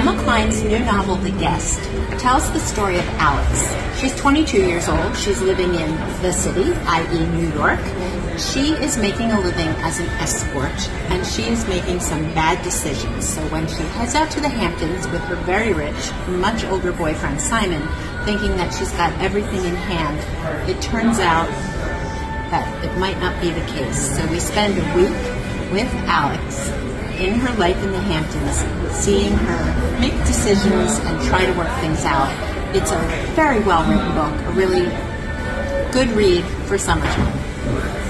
Emma Cline's new novel, The Guest, tells the story of Alex. She's 22 years old. She's living in the city, i.e., New York. She is making a living as an escort, and she is making some bad decisions. So when she heads out to the Hamptons with her very rich, much older boyfriend Simon, thinking that she's got everything in hand, it turns out that it might not be the case. So we spend a week with Alex in her life in the Hamptons, seeing her make decisions and try to work things out. It's a very well written book, a really good read for summertime.